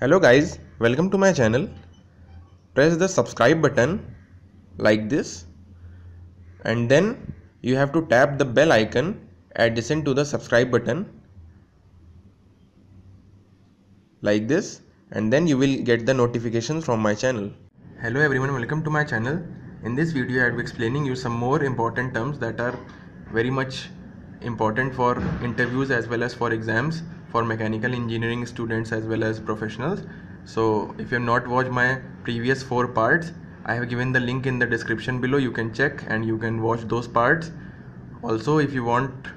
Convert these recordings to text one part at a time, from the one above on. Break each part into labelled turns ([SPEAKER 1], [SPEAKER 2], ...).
[SPEAKER 1] hello guys. Welcome to my channel. Press the subscribe button like this and then you have to tap the bell icon adjacent to the subscribe button like this and then you will get the notifications from my channel. Hello everyone. Welcome to my channel. In this video i will be explaining you some more important terms that are very much important for interviews as well as for exams for mechanical engineering students as well as professionals. So if you have not watched my previous four parts i have given the link in the description below. You can check and you can watch those parts. Also if you want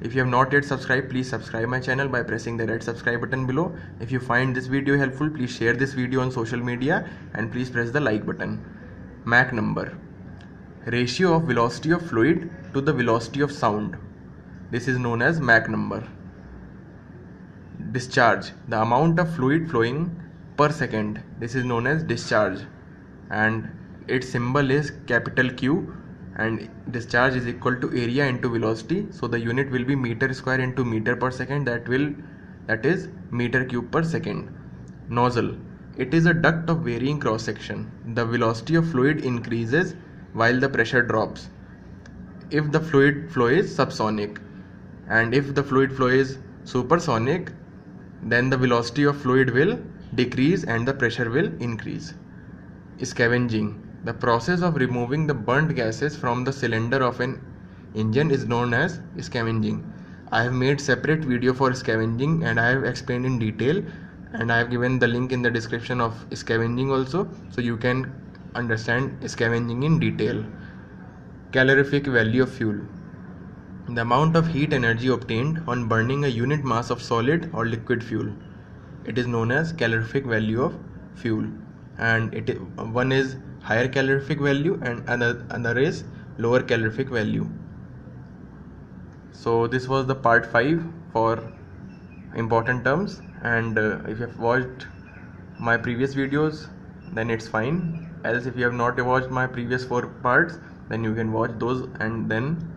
[SPEAKER 1] if you have not yet subscribed please subscribe my channel by pressing the red subscribe button below. If you find this video helpful please share this video on social media and please press the like button. Mach number. Ratio of velocity of fluid to the velocity of sound. This is known as Mach number. Discharge, the amount of fluid flowing per second. This is known as discharge. And its symbol is capital Q and discharge is equal to area into velocity. So the unit will be meter square into meter per second. That will that is meter cube per second. Nozzle. It is a duct of varying cross section. The velocity of fluid increases while the pressure drops. If the fluid flow is subsonic and if the fluid flow is supersonic then the velocity of fluid will decrease and the pressure will increase. Scavenging. The process of removing the burnt gases from the cylinder of an engine is known as scavenging. I have made separate video for scavenging and i have explained in detail and i have given the link in the description of scavenging also so you can understand scavenging in detail. Calorific value of fuel the amount of heat energy obtained on burning a unit mass of solid or liquid fuel. It is known as calorific value of fuel and it one is higher calorific value and another, another is lower calorific value. So this was the part 5 for important terms and uh, if you have watched my previous videos then it's fine else if you have not watched my previous four parts then you can watch those and then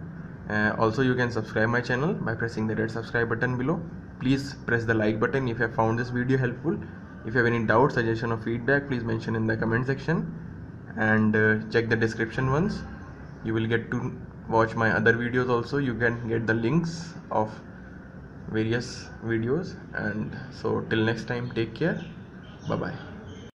[SPEAKER 1] uh, also you can subscribe my channel by pressing the red subscribe button below. Please press the like button if you have found this video helpful. If you have any doubt suggestion or feedback please mention in the comment section. And uh, check the description once. You will get to watch my other videos also. You can get the links of various videos. And so till next time take care. Bye bye